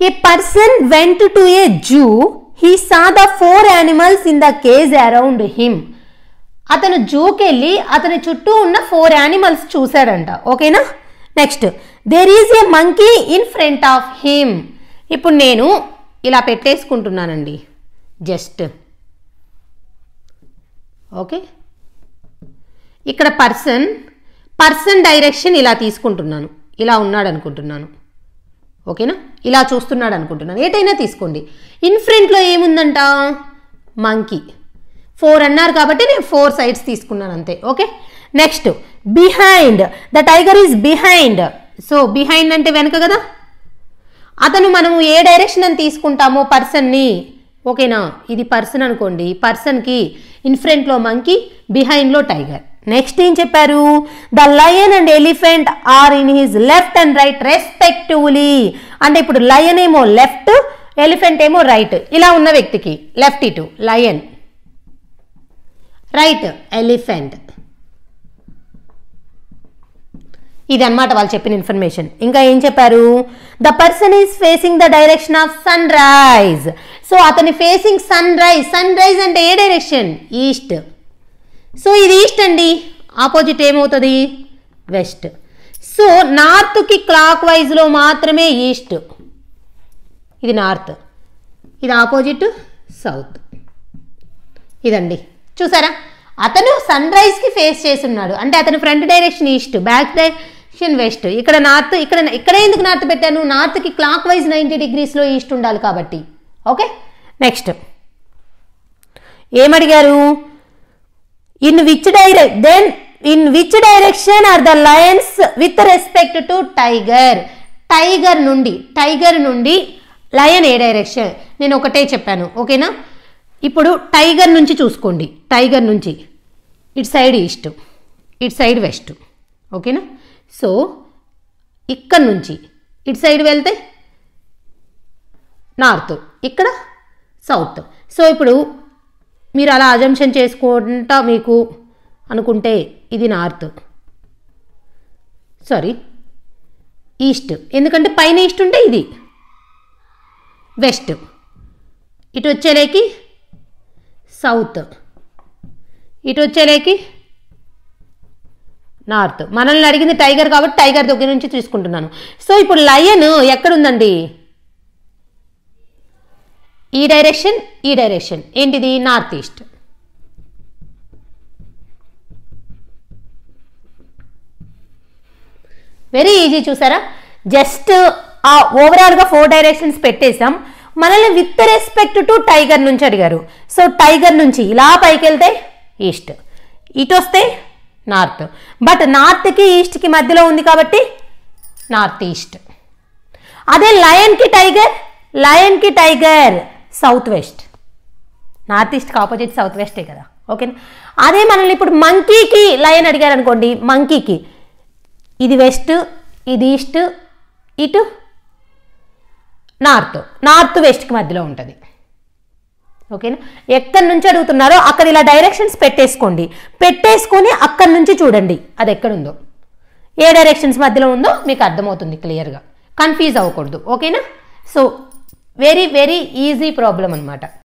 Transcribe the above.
A person went to a zoo he saw the four animals in the cage around him అతను జూకి వెళ్ళి అతని చుట్టూ ఉన్న ఫోర్ యానిమల్స్ చూశాడంట. ఓకేనా next there is a monkey in front of him ఇప్పుడు నేను ఇలా పెట్టేసుకుంటున్నానండి. జస్ట్ ఓకే ఇక్కడ పర్సన్ పర్సన్ డైరెక్షన్ ఇలా తీసుకుంటున్నాను. ఇలా ఉన్నాడు అనుకుంటున్నాను ఓకేనా? ఇలా చూస్తున్నాడు అనుకుంటున్నాను. ఏటైనా తీసుకోండి. ఇన్ఫ్రంట్లో ఏముందంట? మంకీ ఫోర్ అన్నారు కాబట్టి నేను ఫోర్ సైడ్స్ తీసుకున్నాను అంతే. Okay? Next behind the tiger is behind so behind అంటే వెనక కదా? అతను మనము ఏ డైరెక్షన్ అని తీసుకుంటామో పర్సన్ని ఓకేనా? ఇది పర్సన్ అనుకోండి. పర్సన్కి ఇన్ఫ్రంట్లో మంకీ బిహైండ్లో టైగర్ నెక్స్ట్ ఏం చెప్పారు? The lion and elephant are in his left and right respectively అంటే ఇప్పుడు లయన్ ఏమో లెఫ్ట్ ఎలిఫెంట్ ఏమో రైట్ ఇలా ఉన్న వ్యక్తికి లెఫ్ట్ ఇటు లయన్ రైట్ ఎలిఫెంట్ ఇది వాళ్ళు చెప్పిన ఇన్ఫర్మేషన్ ఇంకా ఏం చెప్పారు? The person is facing the direction of sun rise so అతని facing sun rise sun rise అంటే ఏ డైరెక్షన్ ఈస్ట్ సో ఇది ఈస్ట్ అండి. ఆపోజిట్ ఏమవుతుంది? వెస్ట్ సో నార్త్కి క్లాక్ వైజ్లో మాత్రమే ఈస్ట్ ఇది నార్త్ ఇది ఆపోజిట్ సౌత్ ఇదండి. చూసారా? అతను సన్ రైజ్కి ఫేస్ చేసి ఉన్నాడు అంటే అతని front direction east back direction west ఇక్కడ నార్త్ ఇక్కడ ఇక్కడ ఎందుకు నార్త్ పెట్టాను? నార్త్కి క్లాక్ వైజ్ నైంటీ డిగ్రీస్లో ఈస్ట్ ఉండాలి కాబట్టి. Okay next ఏమడిగారు? In which direct then in which direction are the lions with respect to tiger tiger నుండి టైగర్ నుండి లయన్ ఏ డైరెక్షన్ నేను ఒకటే చెప్పాను ఓకేనా ఇప్పుడు టైగర్ నుంచి చూసుకోండి టైగర్ నుంచి. ఇట్ సైడ్ ఈస్ట్ ఇట్ సైడ్ వెస్ట్ ఓకేనా సో ఇక్కడ నుంచి ఇటు సైడ్ వెళ్తే నార్త్ ఇక్కడ సౌత్ సో ఇప్పుడు మీరు అలా అజంప్షన్ చేసుకుంటా మీకు అనుకుంటే ఇది నార్త్. సారీ ఈస్ట్ ఎందుకంటే పైన ఈస్ట్ ఉంటే ఇది. వెస్ట్ ఇటు వచ్చేలేకి సౌత్ ఇటు వచ్చేలేకి నార్త్ మనల్ని అడిగింది టైగర్ కాబట్టి టైగర్ దగ్గర నుంచి తీసుకుంటున్నాను సో ఇప్పుడు లయన్ ఎక్కడుందండి? ఈ డైరెక్షన్ ఈ డైరెక్షన్. ఏంటిది? North east. వెరీ ఈజీ చూసారా? జస్ట్ ఆ ఓవరాల్గా ఫోర్ డైరెక్షన్స్ పెట్టేసాం మనల్ని విత్ రెస్పెక్ట్ టు టైగర్ నుంచి అడిగారు. సో టైగర్ నుంచి ఇలా పైకి వెళ్తే ఈస్ట్ ఇటు వస్తే నార్త్ బట్ నార్త్కి ఈస్ట్కి మధ్యలో ఉంది కాబట్టి నార్త్ ఈస్ట్ అదే లయన్కి టైగర్ లయన్కి టైగర్ సౌత్ వెస్ట్. నార్త్ ఈస్ట్కి ఆపోజిట్ సౌత్ వెస్టే కదా. ఓకేనా? అదే మనల్ని ఇప్పుడు మంకీకి లయన్ అడిగారు అనుకోండి మంకీకి. ఇది వెస్ట్ ఇది ఈస్ట్ ఇటు నార్త్. నార్త్ వెస్ట్కి మధ్యలో ఉంటుంది. ఓకేనా? ఎక్కడి నుంచి అడుగుతున్నారో అక్కడ ఇలా డైరెక్షన్స్ పెట్టేసుకోండి. పెట్టేసుకొని అక్కడి నుంచి చూడండి అది ఎక్కడుందో. ఏ డైరెక్షన్స్ మధ్యలో ఉందో మీకు అర్థమవుతుంది క్లియర్గా కన్ఫ్యూజ్ అవ్వకూడదు. ఓకేనా? So very very easy problem అనమాట